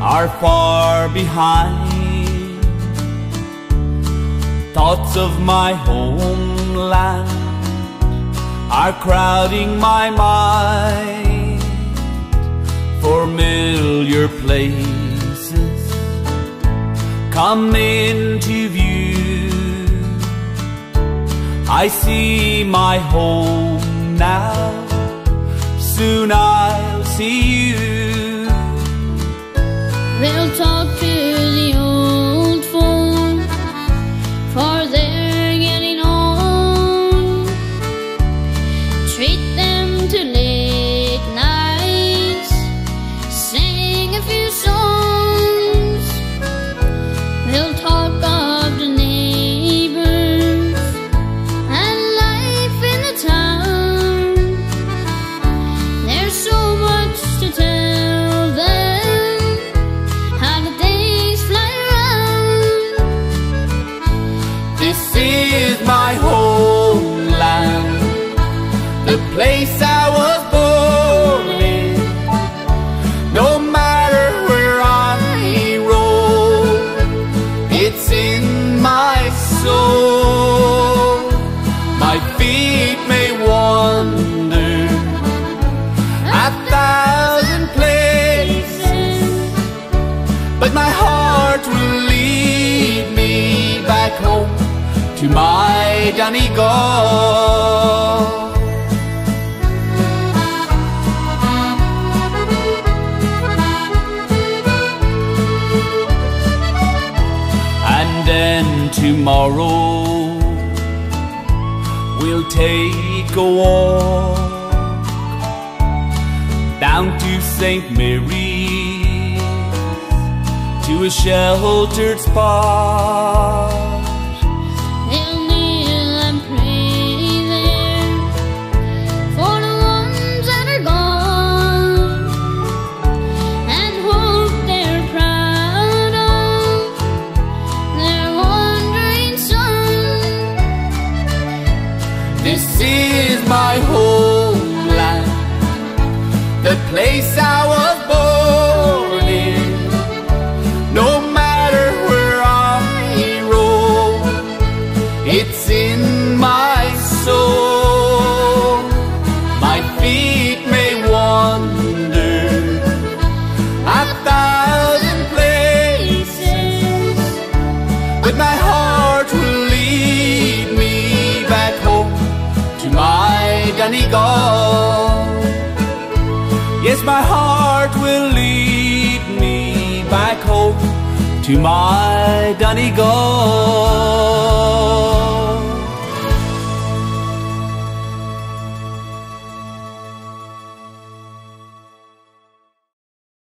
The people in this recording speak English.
are far behind. Thoughts of my homeland are crowding my mind. Familiar places come into view. I see my home now. Soon I'll see you. Is my homeland, the place I was born in. No matter where I roam, it's in my soul. My feet may wander a thousand places, but my heart will lead me back home to my Donegal. And then tomorrow we'll take a walk down to St. Mary's to a sheltered spot. This is my homeland, the place I was born in. No matter where I roam, it's in my soul. Donegal. Yes, my heart will lead me back home to my Donegal.